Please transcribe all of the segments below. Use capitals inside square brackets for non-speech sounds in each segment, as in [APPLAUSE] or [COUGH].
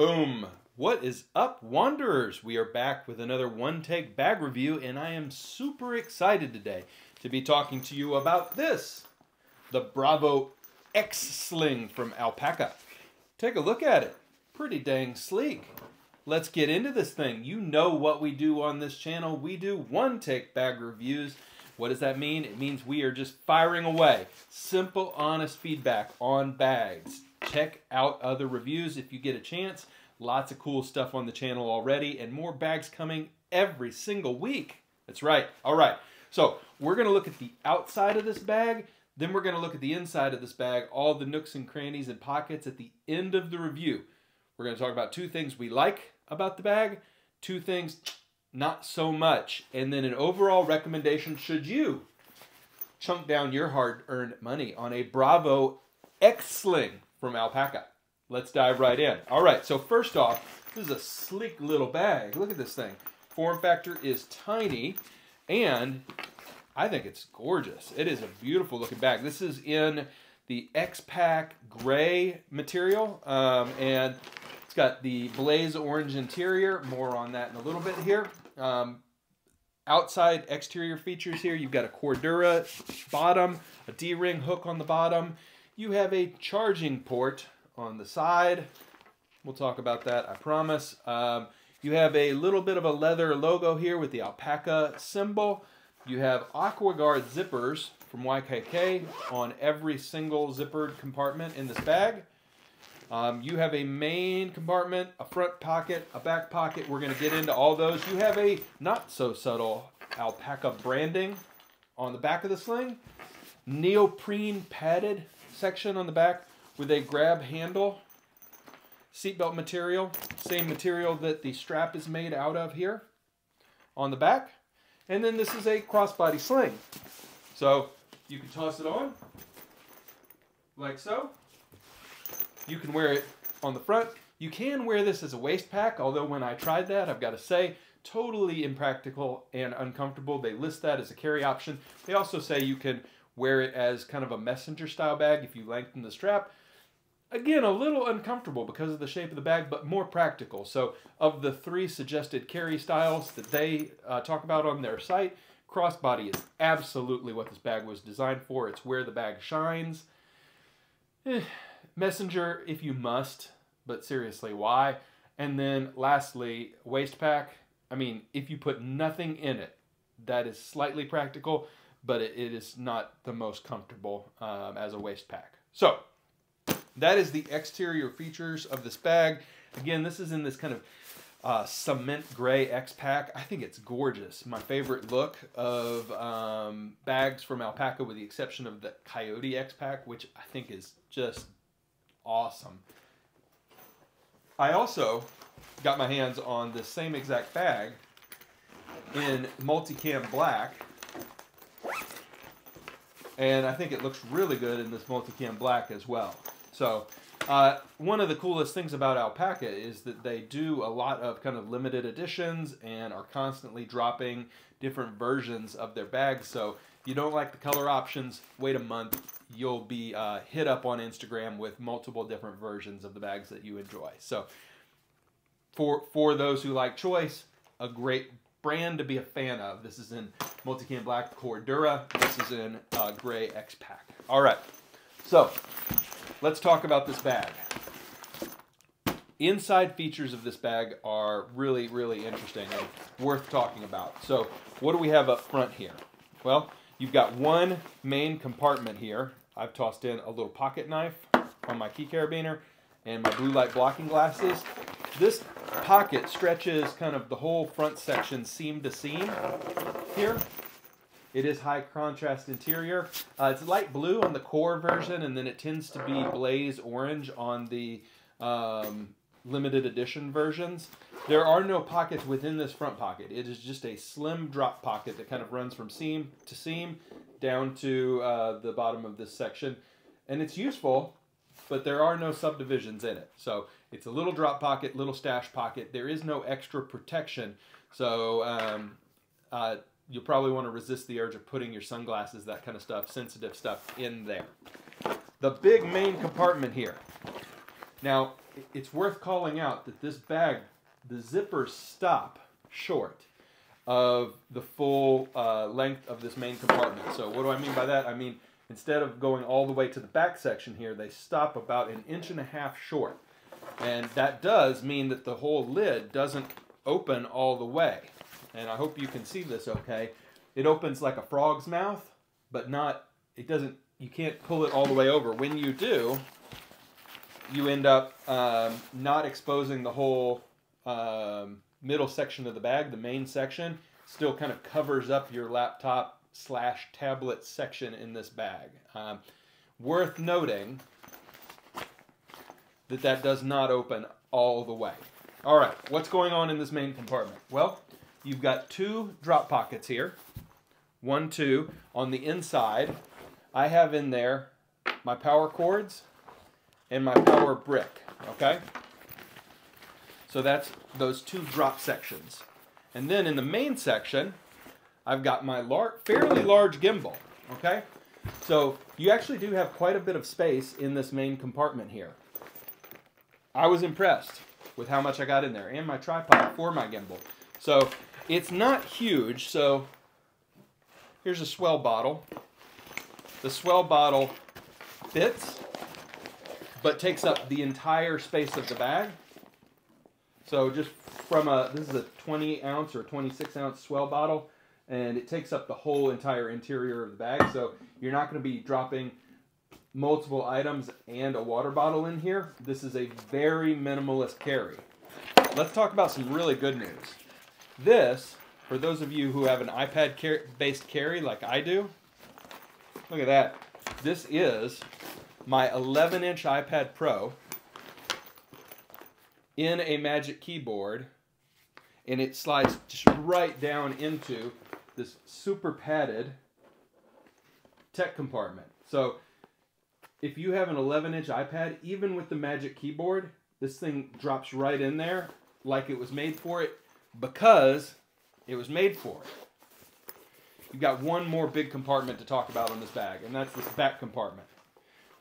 Boom. What is up, Wanderers? We are back with another one take bag review, and I am super excited today to be talking to you about this the Bravo X Sling from Alpaka. Take a look at it. Pretty dang sleek. Let's get into this thing. You know what we do on this channel. We do one take bag reviews. What does that mean? It means we are just firing away simple, honest feedback on bags. Check out other reviews if you get a chance. Lots of cool stuff on the channel already, and more bags coming every single week. That's right. All right. So we're going to look at the outside of this bag. Then we're going to look at the inside of this bag, all the nooks and crannies and pockets at the end of the review. We're going to talk about two things we like about the bag, two things not so much, and then an overall recommendation should you chunk down your hard-earned money on a Bravo X-Sling from Alpaka. Let's dive right in. All right, so first off, this is a sleek little bag. Look at this thing. Form factor is tiny, and I think it's gorgeous. It is a beautiful looking bag. This is in the X-Pac gray material, um, and it's got the blaze orange interior. More on that in a little bit here. Um, outside exterior features here, you've got a Cordura bottom, a D-ring hook on the bottom. You have a charging port on the side. We'll talk about that, I promise. Um, you have a little bit of a leather logo here with the alpaca symbol. You have AquaGuard zippers from YKK on every single zippered compartment in this bag. Um, you have a main compartment, a front pocket, a back pocket. We're going to get into all those. You have a not so subtle alpaca branding on the back of the sling. Neoprene padded section on the back with a grab handle. Seatbelt material, same material that the strap is made out of here on the back. And then this is a crossbody sling. So you can toss it on like so. You can wear it on the front. You can wear this as a waist pack, although when I tried that, I've got to say, totally impractical and uncomfortable. They list that as a carry option. They also say you can wear it as kind of a messenger style bag if you lengthen the strap. Again, a little uncomfortable because of the shape of the bag, but more practical. So, of the three suggested carry styles that they uh, talk about on their site, crossbody is absolutely what this bag was designed for. It's where the bag shines. Eh, messenger, if you must, but seriously, why? And then lastly, waist pack. I mean, if you put nothing in it, that is slightly practical, but it, it is not the most comfortable um, as a waist pack. So, that is the exterior features of this bag. Again, this is in this kind of uh, cement gray X-Pac. I think it's gorgeous. My favorite look of um, bags from Alpaka with the exception of the Coyote X-Pac, which I think is just awesome. I also got my hands on the same exact bag in multicam black. And I think it looks really good in this multicam black as well. So uh, one of the coolest things about Alpaka is that they do a lot of kind of limited editions and are constantly dropping different versions of their bags. So you don't like the color options, wait a month. You'll be uh, hit up on Instagram with multiple different versions of the bags that you enjoy. So for for those who like choice, a great brand to be a fan of. This is in Multicam Black Cordura. This is in uh, Gray X-Pac. All right, so let's talk about this bag. Inside features of this bag are really, really interesting and worth talking about. So what do we have up front here? Well, you've got one main compartment here. I've tossed in a little pocket knife on my key carabiner and my blue light blocking glasses. This pocket stretches kind of the whole front section seam to seam here. It is high contrast interior. Uh, it's light blue on the core version, and then it tends to be blaze orange on the um, limited edition versions. There are no pockets within this front pocket. It is just a slim drop pocket that kind of runs from seam to seam down to uh, the bottom of this section. And it's useful, but there are no subdivisions in it. So it's a little drop pocket, little stash pocket. There is no extra protection. So um, uh, you'll probably want to resist the urge of putting your sunglasses, that kind of stuff, sensitive stuff in there. The big main compartment here. Now, it's worth calling out that this bag, the zippers stop short of the full uh, length of this main compartment. So what do I mean by that? I mean, instead of going all the way to the back section here, they stop about an inch and a half short. And that does mean that the whole lid doesn't open all the way. And I hope you can see this okay. It opens like a frog's mouth, but not, it doesn't, you can't pull it all the way over. When you do, you end up um, not exposing the whole um, middle section of the bag, the main section, still kind of covers up your laptop slash tablet section in this bag. Um, worth noting that that does not open all the way. All right, what's going on in this main compartment? Well, you've got two drop pockets here. One, two. On the inside, I have in there my power cords and my power brick, okay? So that's those two drop sections. And then in the main section, I've got my lar fairly large gimbal, okay? So you actually do have quite a bit of space in this main compartment here. I was impressed with how much I got in there and my tripod for my gimbal. So it's not huge, so here's a swell bottle. The swell bottle fits, but takes up the entire space of the bag. So just from a, this is a 20 ounce or 26 ounce swell bottle, and it takes up the whole entire interior of the bag. So you're not going to be dropping multiple items and a water bottle in here. This is a very minimalist carry. Let's talk about some really good news. This, for those of you who have an iPad based carry like I do, look at that. This is my 11 inch iPad Pro in a Magic Keyboard, and it slides just right down into this super padded tech compartment. So if you have an 11 inch iPad, even with the Magic Keyboard, this thing drops right in there like it was made for it because it was made for it. You've got one more big compartment to talk about on this bag, and that's this back compartment,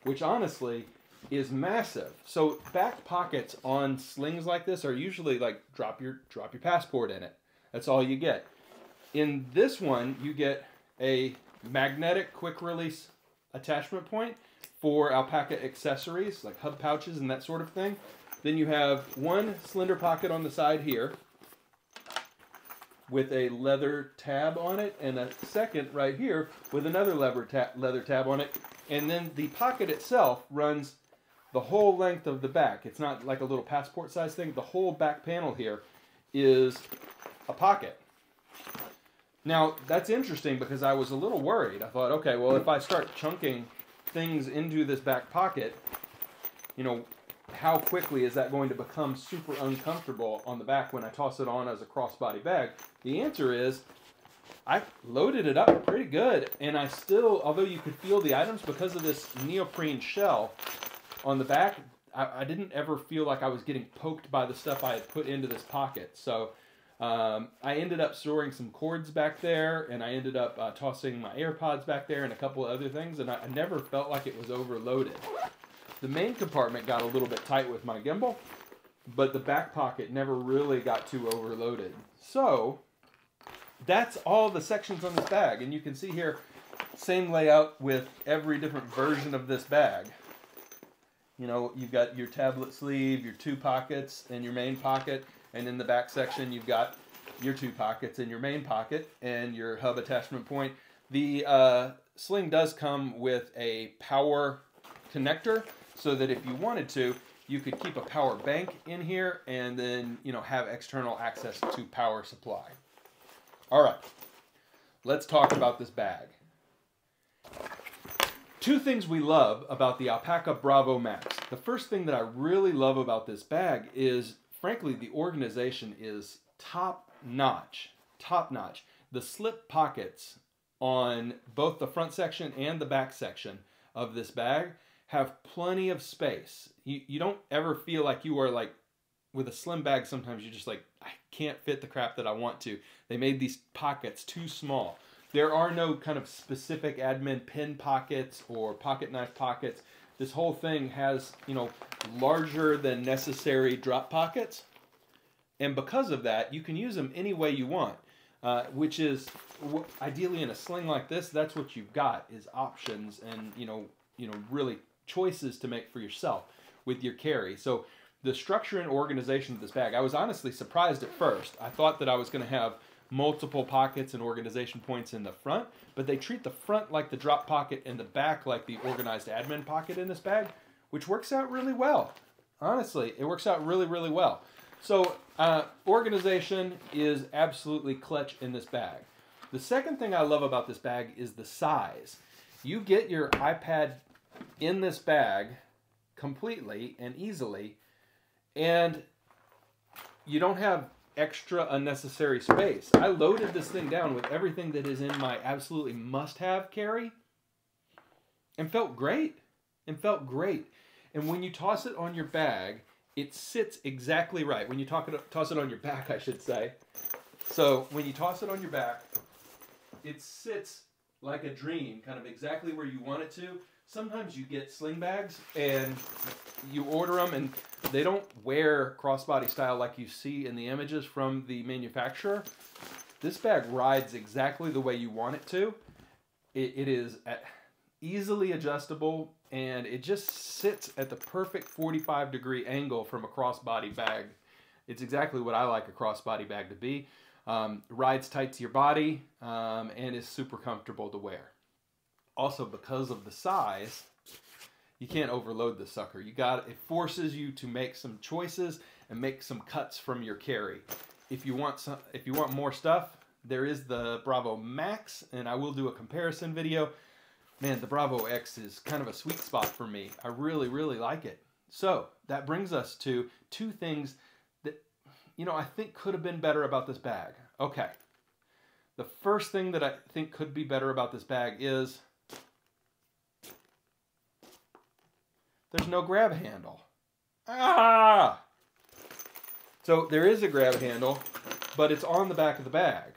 which honestly is massive. So back pockets on slings like this are usually like drop your drop your passport in it. That's all you get. In this one, you get a magnetic quick release attachment point for alpaca accessories like hub pouches and that sort of thing. Then you have one slender pocket on the side here with a leather tab on it and a second right here with another leather, ta leather tab on it. And then the pocket itself runs the whole length of the back. It's not like a little passport size thing. The whole back panel here is a pocket. Now, that's interesting because I was a little worried. I thought, okay, well, if I start chunking things into this back pocket, you know, how quickly is that going to become super uncomfortable on the back when I toss it on as a crossbody bag? The answer is I loaded it up pretty good, and I still, although you could feel the items because of this neoprene shell on the back, I, I didn't ever feel like I was getting poked by the stuff I had put into this pocket. So um, I ended up storing some cords back there, and I ended up uh, tossing my AirPods back there and a couple of other things, and I, I never felt like it was overloaded. The main compartment got a little bit tight with my gimbal, but the back pocket never really got too overloaded. So that's all the sections on this bag, and you can see here, same layout with every different version of this bag. You know, you've got your tablet sleeve, your two pockets, and your main pocket and in the back section, you've got your two pockets in your main pocket and your hub attachment point. The uh, sling does come with a power connector so that if you wanted to, you could keep a power bank in here and then, you know, have external access to power supply. All right, let's talk about this bag. Two things we love about the Alpaka Bravo Max. The first thing that I really love about this bag is frankly, the organization is top notch. Top notch. The slip pockets on both the front section and the back section of this bag have plenty of space. You, you don't ever feel like you are like with a slim bag sometimes you're just like I can't fit the crap that I want to. They made these pockets too small. There are no kind of specific admin pin pockets or pocket knife pockets. This whole thing has, you know, larger than necessary drop pockets. And because of that, you can use them any way you want, uh, which is ideally in a sling like this, that's what you've got is options and, you know, you know, really choices to make for yourself with your carry. So the structure and organization of this bag, I was honestly surprised at first. I thought that I was going to have multiple pockets and organization points in the front, but they treat the front like the drop pocket and the back like the organized admin pocket in this bag, which works out really well. Honestly, it works out really, really well. So uh, organization is absolutely clutch in this bag. The second thing I love about this bag is the size. You get your iPad in this bag completely and easily, and you don't have extra unnecessary space. I loaded this thing down with everything that is in my absolutely must-have carry and felt great. And felt great. And when you toss it on your bag, it sits exactly right. When you talk it, toss it on your back, [LAUGHS] I should say. So when you toss it on your back, it sits like a dream, kind of exactly where you want it to. Sometimes you get sling bags and you order them and they don't wear crossbody style like you see in the images from the manufacturer. This bag rides exactly the way you want it to. it, it is easily adjustable and it just sits at the perfect 45 degree angle from a crossbody bag. It's exactly what I like a crossbody bag to be. Um, rides tight to your body um, and is super comfortable to wear. Also, because of the size, you can't overload the sucker. You got it forces you to make some choices and make some cuts from your carry. If you want some, if you want more stuff, there is the Bravo Max, and I will do a comparison video. Man, the Bravo X is kind of a sweet spot for me. I really, really like it. So that brings us to two things that, you know, I think could have been better about this bag. Okay. The first thing that I think could be better about this bag is there's no grab handle. Ah! So there is a grab handle, but it's on the back of the bag.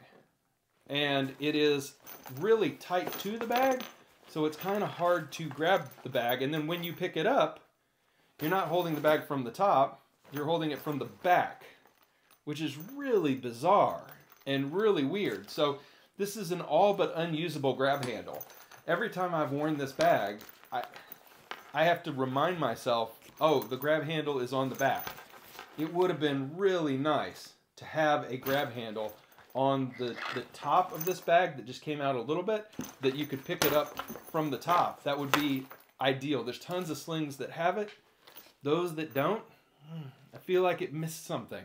And it is really tight to the bag, so it's kind of hard to grab the bag. And then when you pick it up, you're not holding the bag from the top, you're holding it from the back, which is really bizarre and really weird. So this is an all but unusable grab handle. Every time I've worn this bag, I, I have to remind myself, oh, the grab handle is on the back. It would have been really nice to have a grab handle on the, the top of this bag that just came out a little bit, that you could pick it up from the top. That would be ideal. There's tons of slings that have it. Those that don't, I feel like it missed something.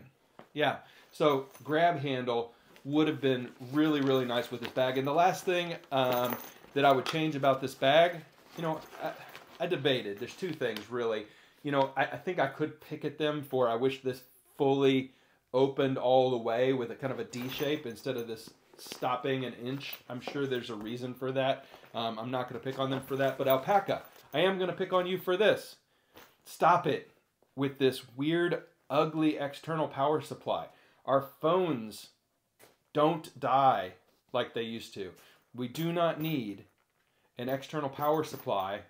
Yeah, so grab handle would have been really, really nice with this bag. And the last thing um, that I would change about this bag, you know, I, I debated. There's two things really. You know, I, I think I could pick at them for I wish this fully opened all the way with a kind of a D shape instead of this stopping an inch. I'm sure there's a reason for that. Um, I'm not going to pick on them for that. But Alpaka, I am going to pick on you for this. Stop it with this weird, ugly external power supply. Our phones don't die like they used to. We do not need an external power supply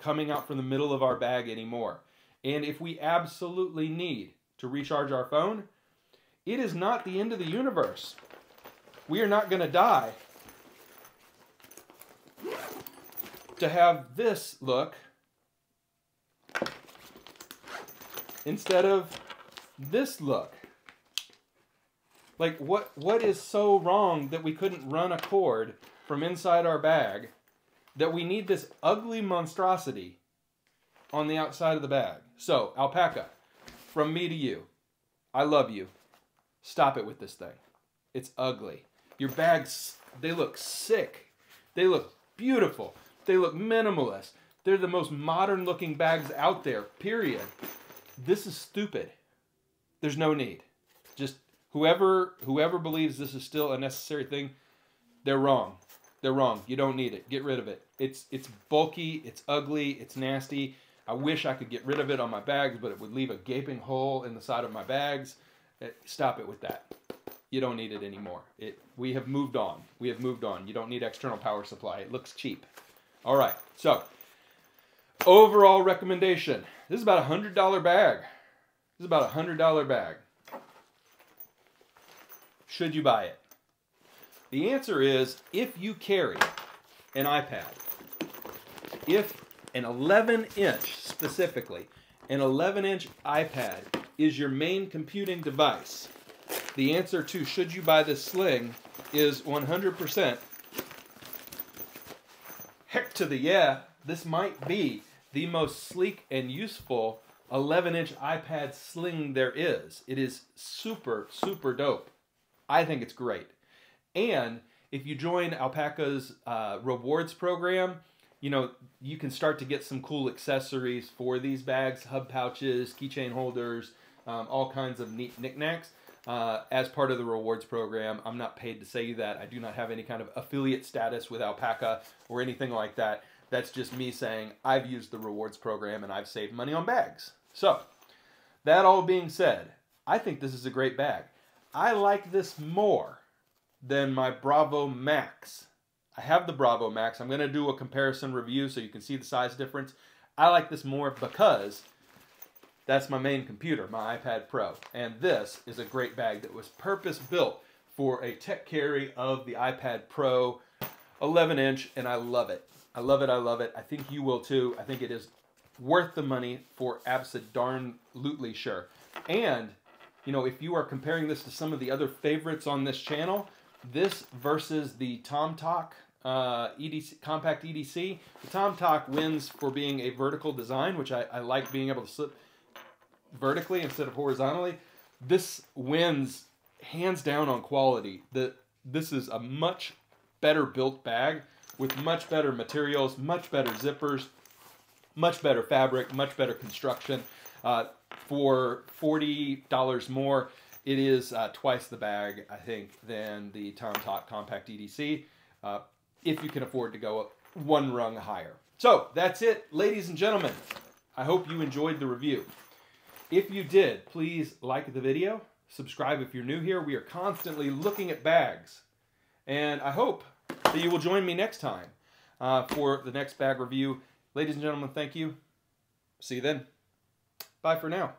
coming out from the middle of our bag anymore. And if we absolutely need to recharge our phone, it is not the end of the universe. We are not going to die. To have this look instead of this look. Like what what is so wrong that we couldn't run a cord from inside our bag that we need this ugly monstrosity on the outside of the bag. So, alpaca, from me to you, I love you. Stop it with this thing. It's ugly. Your bags, they look sick. They look beautiful. They look minimalist. They're the most modern looking bags out there, period. This is stupid. There's no need. Just whoever whoever believes this is still a necessary thing, they're wrong. They're wrong. You don't need it. Get rid of it. It's it's bulky, it's ugly, it's nasty. I wish I could get rid of it on my bags, but it would leave a gaping hole in the side of my bags. Eh, stop it with that. You don't need it anymore. It we have moved on. We have moved on. You don't need external power supply. It looks cheap. All right. So, Overall recommendation. This is about a hundred dollar bag. This is about a hundred dollar bag. Should you buy it? The answer is if you carry an iPad, if an 11 inch specifically, an 11 inch iPad is your main computing device, the answer to should you buy this sling is 100% heck to the yeah. This might be the most sleek and useful 11 inch iPad sling there is. It is super, super dope. I think it's great. And if you join Alpaka's uh, rewards program, you know, you can start to get some cool accessories for these bags, hub pouches, keychain holders, um, all kinds of neat knickknacks. Uh, as part of the rewards program, I'm not paid to say that. I do not have any kind of affiliate status with Alpaka or anything like that. That's just me saying I've used the rewards program and I've saved money on bags. So, that all being said, I think this is a great bag. I like this more than my Bravo Max. I have the Bravo Max. I'm going to do a comparison review so you can see the size difference. I like this more because that's my main computer, my iPad Pro. And this is a great bag that was purpose built for a tech carry of the iPad Pro 11 inch, and I love it. I love it. I love it. I think you will too. I think it is worth the money for absolutely sure. And, you know, if you are comparing this to some of the other favorites on this channel, this versus the Tomtoc uh, EDC, compact EDC, the Tomtoc wins for being a vertical design, which I, I like being able to slip vertically instead of horizontally. This wins hands down on quality. The, this is a much better built bag with much better materials, much better zippers, much better fabric, much better construction. Uh, for $40 more, it is uh, twice the bag, I think, than the Tomtoc Compact EDC, uh, if you can afford to go one rung higher. So that's it, ladies and gentlemen. I hope you enjoyed the review. If you did, please like the video, subscribe if you're new here. We are constantly looking at bags. And I hope that you will join me next time uh, for the next bag review. Ladies and gentlemen, thank you. See you then. Bye for now.